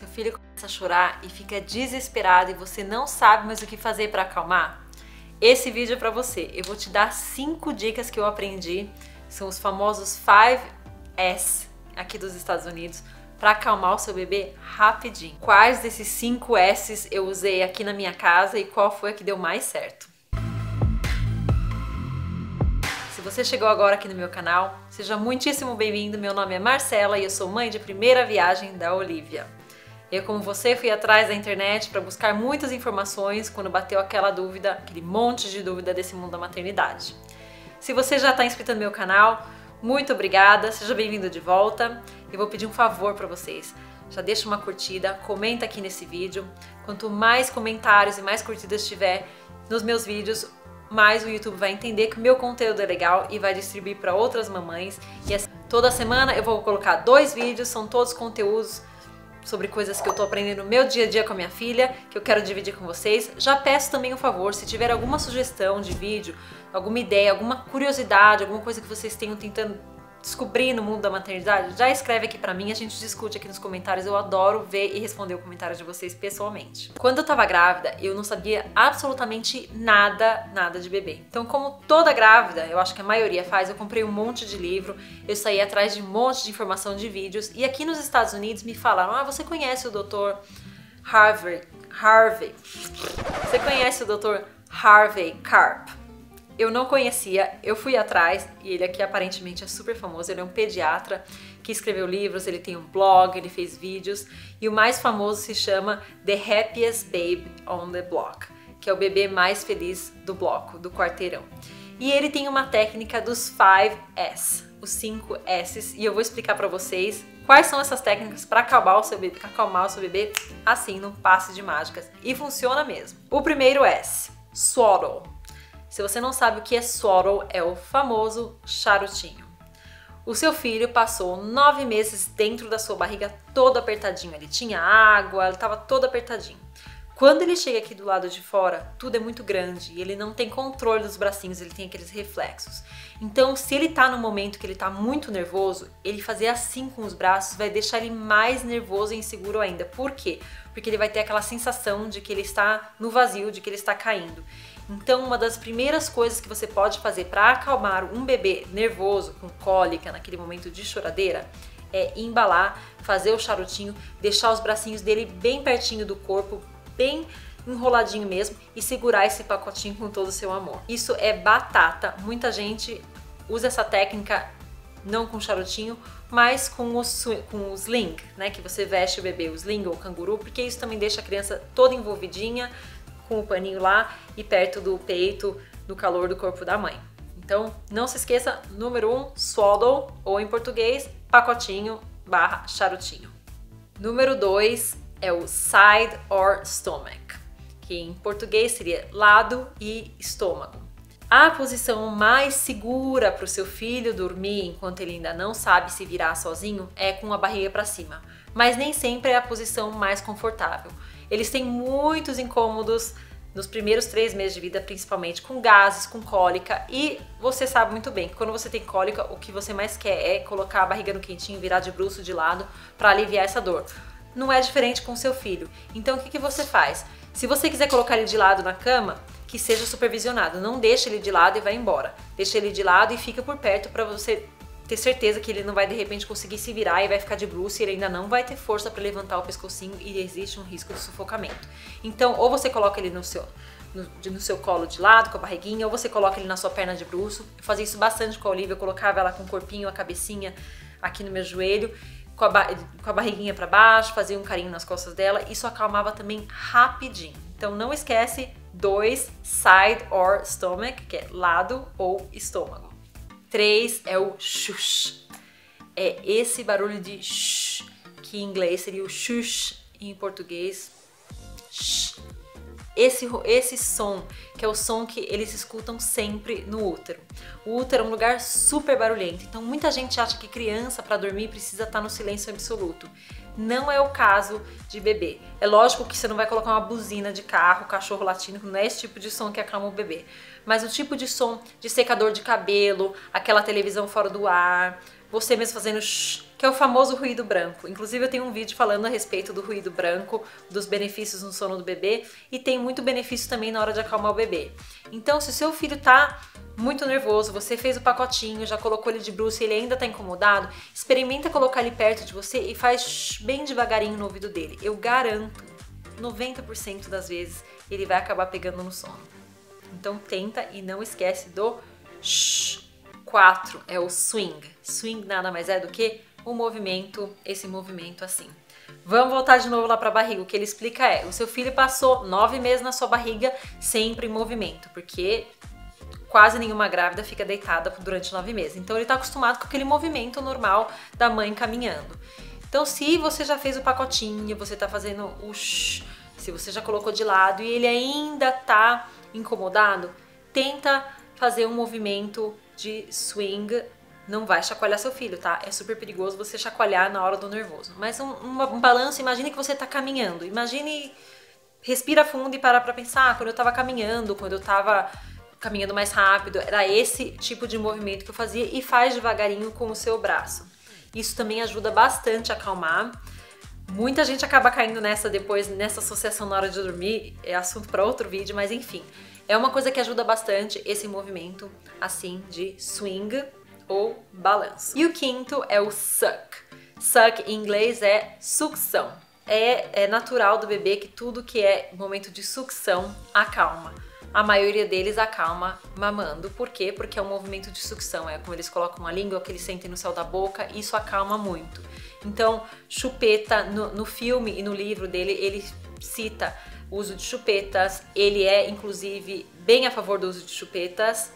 Seu filho começa a chorar e fica desesperado e você não sabe mais o que fazer para acalmar? Esse vídeo é para você. Eu vou te dar cinco dicas que eu aprendi, são os famosos 5S aqui dos Estados Unidos, para acalmar o seu bebê rapidinho. Quais desses 5 S's eu usei aqui na minha casa e qual foi a que deu mais certo? Se você chegou agora aqui no meu canal, seja muitíssimo bem-vindo. Meu nome é Marcela e eu sou mãe de primeira viagem da Olivia. Eu, como você, fui atrás da internet para buscar muitas informações quando bateu aquela dúvida, aquele monte de dúvida desse mundo da maternidade. Se você já está inscrito no meu canal, muito obrigada, seja bem-vindo de volta. Eu vou pedir um favor para vocês. Já deixa uma curtida, comenta aqui nesse vídeo. Quanto mais comentários e mais curtidas tiver nos meus vídeos, mais o YouTube vai entender que o meu conteúdo é legal e vai distribuir para outras mamães. E assim, toda semana eu vou colocar dois vídeos, são todos conteúdos sobre coisas que eu tô aprendendo no meu dia a dia com a minha filha, que eu quero dividir com vocês. Já peço também um favor, se tiver alguma sugestão de vídeo, alguma ideia, alguma curiosidade, alguma coisa que vocês tenham tentando descobrir no mundo da maternidade, já escreve aqui pra mim, a gente discute aqui nos comentários. Eu adoro ver e responder o comentário de vocês pessoalmente. Quando eu tava grávida, eu não sabia absolutamente nada, nada de bebê. Então, como toda grávida, eu acho que a maioria faz, eu comprei um monte de livro, eu saí atrás de um monte de informação de vídeos e aqui nos Estados Unidos me falaram: "Ah, você conhece o Dr. Harvey, Harvey. Você conhece o Dr. Harvey Karp?" Eu não conhecia, eu fui atrás e ele aqui aparentemente é super famoso. Ele é um pediatra que escreveu livros, ele tem um blog, ele fez vídeos e o mais famoso se chama The Happiest Babe on the Block, que é o bebê mais feliz do bloco, do quarteirão. E ele tem uma técnica dos 5S, os 5 S, e eu vou explicar para vocês quais são essas técnicas para acalmar o seu bebê, acalmar o seu bebê assim num passe de mágicas. E funciona mesmo. O primeiro S, swaddle. Se você não sabe o que é swaddle, é o famoso charutinho. O seu filho passou nove meses dentro da sua barriga todo apertadinho. Ele tinha água, ele estava todo apertadinho. Quando ele chega aqui do lado de fora, tudo é muito grande e ele não tem controle dos bracinhos, ele tem aqueles reflexos. Então, se ele tá no momento que ele tá muito nervoso, ele fazer assim com os braços vai deixar ele mais nervoso e inseguro ainda. Por quê? Porque ele vai ter aquela sensação de que ele está no vazio, de que ele está caindo. Então, uma das primeiras coisas que você pode fazer para acalmar um bebê nervoso, com cólica, naquele momento de choradeira, é embalar, fazer o charutinho, deixar os bracinhos dele bem pertinho do corpo, bem enroladinho mesmo e segurar esse pacotinho com todo o seu amor. Isso é batata. Muita gente usa essa técnica não com charutinho, mas com o, com o sling, né? Que você veste o bebê, o sling ou o canguru, porque isso também deixa a criança toda envolvidinha, com o paninho lá e perto do peito, no calor do corpo da mãe. Então, não se esqueça, número 1, um, swaddle, ou em português, pacotinho barra charutinho. Número 2 é o side or stomach, que em português seria lado e estômago. A posição mais segura para o seu filho dormir enquanto ele ainda não sabe se virar sozinho é com a barriga para cima, mas nem sempre é a posição mais confortável. Eles têm muitos incômodos nos primeiros três meses de vida, principalmente com gases, com cólica. E você sabe muito bem que quando você tem cólica, o que você mais quer é colocar a barriga no quentinho, virar de bruço de lado para aliviar essa dor. Não é diferente com seu filho. Então o que, que você faz? Se você quiser colocar ele de lado na cama, que seja supervisionado. Não deixe ele de lado e vai embora. Deixa ele de lado e fica por perto para você ter certeza que ele não vai de repente conseguir se virar e vai ficar de bruxo e ele ainda não vai ter força para levantar o pescocinho e existe um risco de sufocamento. Então, ou você coloca ele no seu no, no, seu colo de lado, com a barriguinha, ou você coloca ele na sua perna de bruxo. Eu fazia isso bastante com a Olivia, eu colocava ela com o corpinho, a cabecinha aqui no meu joelho, com a, com a barriguinha para baixo, fazia um carinho nas costas dela. Isso acalmava também rapidinho. Então não esquece dois side or stomach, que é lado ou estômago. 3 é o shush. É esse barulho de shh, que em inglês seria o shush, em português shh. Esse, esse som, que é o som que eles escutam sempre no útero. O útero é um lugar super barulhento, então muita gente acha que criança para dormir precisa estar tá no silêncio absoluto. Não é o caso de bebê. É lógico que você não vai colocar uma buzina de carro, cachorro latindo, não é esse tipo de som que acalma o bebê. Mas o tipo de som de secador de cabelo, aquela televisão fora do ar, você mesmo fazendo shh, que é o famoso ruído branco. Inclusive eu tenho um vídeo falando a respeito do ruído branco, dos benefícios no sono do bebê e tem muito benefício também na hora de acalmar o bebê. Então, se o seu filho tá muito nervoso, você fez o pacotinho, já colocou ele de bruxo e ele ainda tá incomodado, experimenta colocar ele perto de você e faz bem devagarinho no ouvido dele. Eu garanto, 90% das vezes ele vai acabar pegando no sono. Então tenta e não esquece do shh. 4 é o swing. Swing nada mais é do que o movimento, esse movimento assim. Vamos voltar de novo lá para a barriga. O que ele explica é: o seu filho passou nove meses na sua barriga sempre em movimento, porque quase nenhuma grávida fica deitada durante nove meses. Então ele está acostumado com aquele movimento normal da mãe caminhando. Então, se você já fez o pacotinho, você está fazendo o shh, se você já colocou de lado e ele ainda tá incomodado, tenta fazer um movimento de swing. Não vai chacoalhar seu filho, tá? É super perigoso você chacoalhar na hora do nervoso. Mas um, um, um balanço, imagine que você tá caminhando. Imagine, respira fundo e para pra pensar. Ah, quando eu tava caminhando, quando eu tava caminhando mais rápido, era esse tipo de movimento que eu fazia e faz devagarinho com o seu braço. Isso também ajuda bastante a acalmar. Muita gente acaba caindo nessa depois, nessa associação na hora de dormir, é assunto para outro vídeo, mas enfim. É uma coisa que ajuda bastante esse movimento assim de swing ou balanço. E o quinto é o suck. Suck em inglês é sucção. É, é natural do bebê que tudo que é momento de sucção acalma. A maioria deles acalma mamando. Por quê? Porque é um movimento de sucção. É como eles colocam a língua, que eles sentem no céu da boca, isso acalma muito. Então, chupeta, no, no filme e no livro dele, ele cita o uso de chupetas, ele é inclusive bem a favor do uso de chupetas.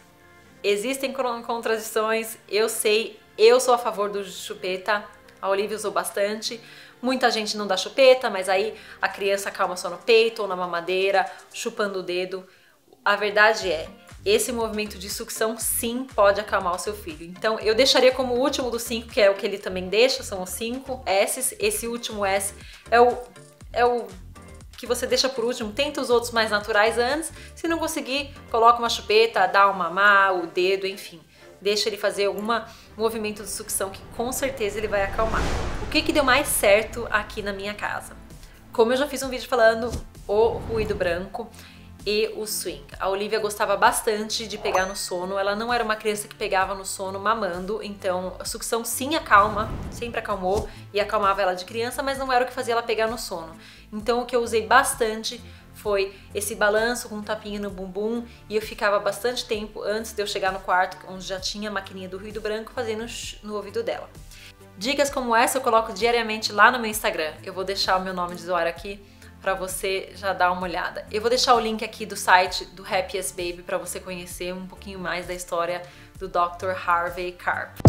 Existem contradições, eu sei, eu sou a favor do chupeta, a Olivia usou bastante. Muita gente não dá chupeta, mas aí a criança calma só no peito ou na mamadeira, chupando o dedo. A verdade é, esse movimento de sucção sim pode acalmar o seu filho. Então eu deixaria como último dos cinco, que é o que ele também deixa, são os cinco S's. Esse último S é o, é o que você deixa por último. Tenta os outros mais naturais antes. Se não conseguir, coloca uma chupeta, dá um mamar, o dedo, enfim. Deixa ele fazer algum movimento de sucção que com certeza ele vai acalmar. O que, que deu mais certo aqui na minha casa? Como eu já fiz um vídeo falando o ruído branco, e o swing. A Olivia gostava bastante de pegar no sono, ela não era uma criança que pegava no sono mamando, então a sucção sim acalma, sempre acalmou e acalmava ela de criança, mas não era o que fazia ela pegar no sono. Então o que eu usei bastante foi esse balanço com um tapinha no bumbum e eu ficava bastante tempo antes de eu chegar no quarto, onde já tinha a maquininha do ruído branco, fazendo no ouvido dela. Dicas como essa eu coloco diariamente lá no meu Instagram. Eu vou deixar o meu nome de usuário aqui para você já dar uma olhada. Eu vou deixar o link aqui do site do Happiest Baby para você conhecer um pouquinho mais da história do Dr. Harvey Karp.